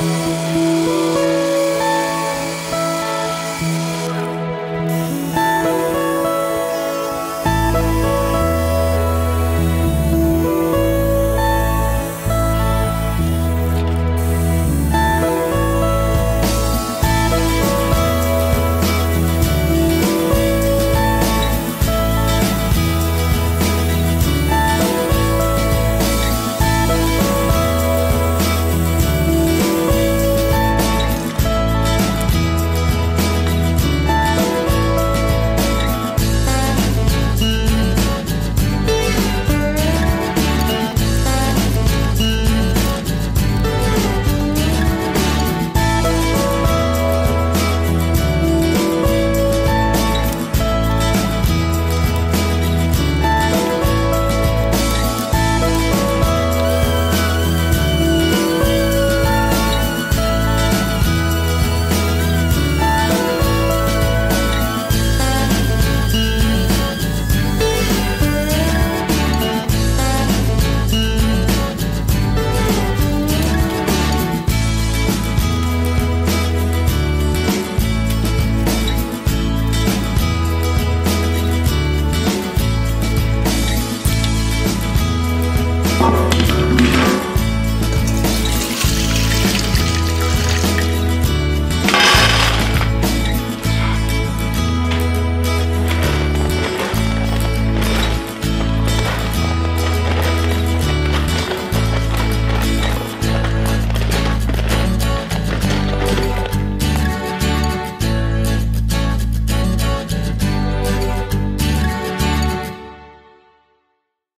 Música